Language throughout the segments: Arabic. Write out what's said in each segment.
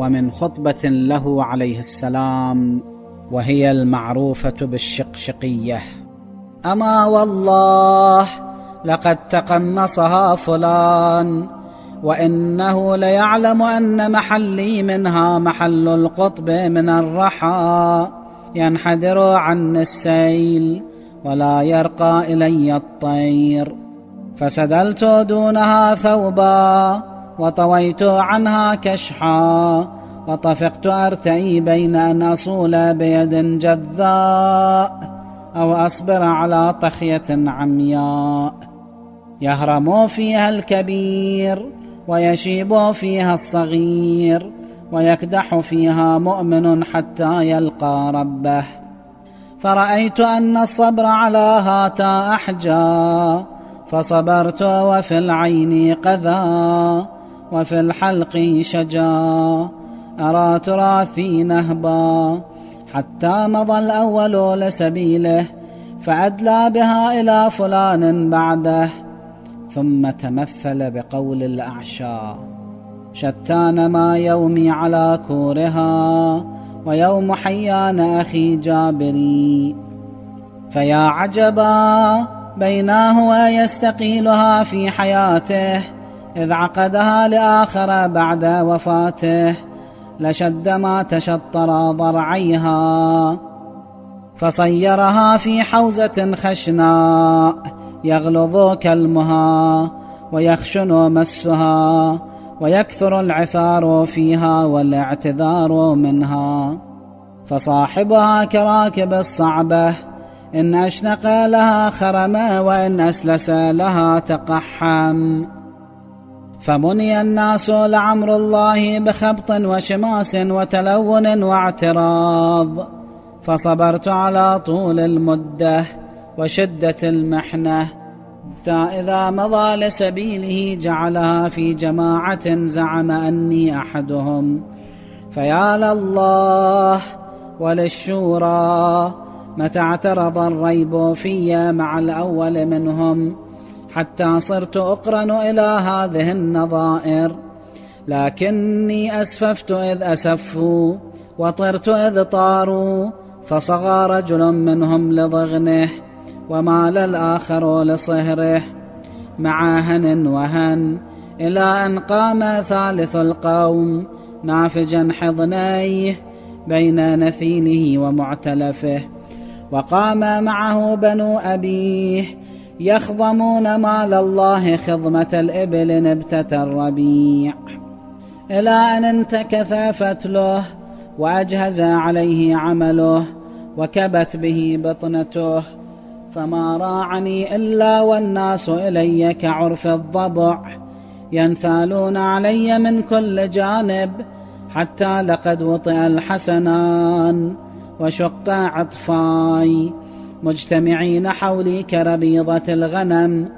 ومن خطبة له عليه السلام وهي المعروفة بالشقشقية. أما والله لقد تقمصها فلان وإنه ليعلم أن محلي منها محل القطب من الرحى. ينحدر عني السيل ولا يرقى إلي الطير. فسدلت دونها ثوبا وطويت عنها كشحا وطفقت أرتئي بين أن أصول بيد جذاء أو أصبر على طخية عمياء يهرم فيها الكبير ويشيب فيها الصغير ويكدح فيها مؤمن حتى يلقى ربه. فرأيت أن الصبر على هاتا احجى فصبرت وفي العين قذى وفي الحلق شجا أرى تراثي نهبا. حتى مضى الأول لسبيله فأدلى بها إلى فلان بعده. ثم تمثل بقول الأعشى شتان ما يومي على كورها ويوم حيان أخي جابري. فيا عجبا بيناه ويستقيلها في حياته. إذ عقدها لآخر بعد وفاته لشد ما تشطر ضرعيها فصيرها في حوزة خشناء يغلظ كلمها ويخشن مسها ويكثر العثار فيها والاعتذار منها. فصاحبها كراكب الصعبة إن أشنق لها خرما وإن أسلس لها تقحم. فمني الناس لعمر الله بخبط وشماس وتلون واعتراض فصبرت على طول المدة وشده المحنة. حتى إذا مضى لسبيله جعلها في جماعة زعم أني أحدهم. فيا لله وللشورى متى اعترض الريب في مع الأول منهم. حتى صرت أقرن إلى هذه النظائر. لكني أسففت إذ أسفوا وطرت إذ طاروا فصغى رجل منهم لضغنه ومال الآخر لصهره. مع هن وهن إلى أن قام ثالث القوم نافجا حضنيه بين نثيله ومعتلفه. وقام معه بنو أبيه يخضمون مال الله خضمة الإبل نبتة الربيع. إلى أن انتكث فتله وأجهز عليه عمله وكبت به بطنته. فما راعني إلا والناس إلي كعرف الضبع. ينثالون علي من كل جانب حتى لقد وطئ الحسنان وشق عطفاي. مجتمعين حولي كربيضة الغنم.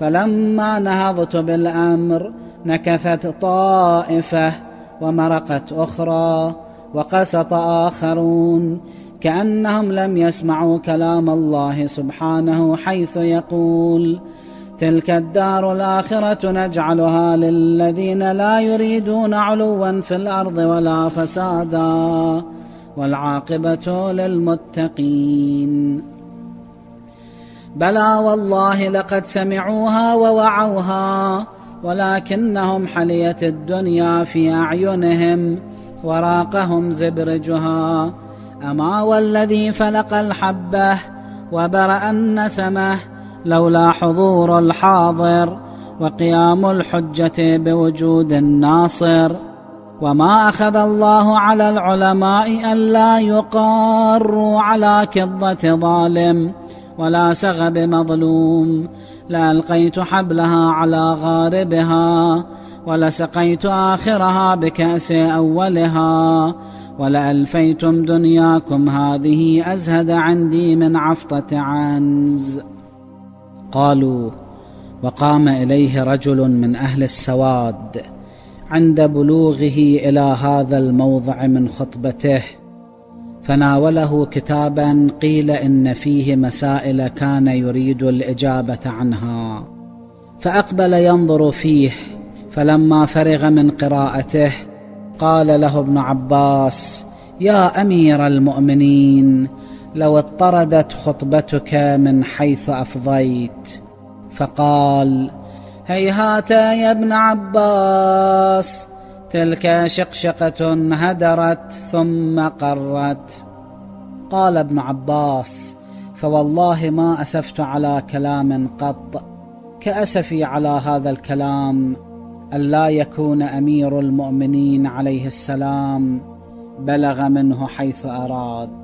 فلما نهضت بالأمر نكثت طائفة ومرقت أخرى وقسط آخرون. كأنهم لم يسمعوا كلام الله سبحانه حيث يقول تلك الدار الآخرة نجعلها للذين لا يريدون علوا في الأرض ولا فسادا والعاقبة للمتقين. بلى والله لقد سمعوها ووعوها ولكنهم حليت الدنيا في أعينهم وراقهم زبرجها. أما والذي فلق الحبة وبرأ النسمة لولا حضور الحاضر وقيام الحجة بوجود الناصر. وما أخذ الله على العلماء ألا يقاروا على كظة ظالم ولا سغب مظلوم. لألقيت حبلها على غاربها ولسقيت آخرها بكأس أولها ولألفيتم دنياكم. هذه أزهد عندي من عفطة عنز. قالوا وقام إليه رجل من أهل السواد عند بلوغه إلى هذا الموضع من خطبته. فناوله كتابا قيل إن فيه مسائل كان يريد الإجابة عنها. فأقبل ينظر فيه فلما فرغ من قراءته فقال له ابن عباس يا أمير المؤمنين لو اضطردت خطبتك من حيث أفضيت. فقال هيهات يا ابن عباس تلك شقشقة هدرت ثم قرت. قال ابن عباس فوالله ما أسفت على كلام قط كأسفي على هذا الكلام الا يكون أمير المؤمنين عليه السلام بلغ منه حيث أراد.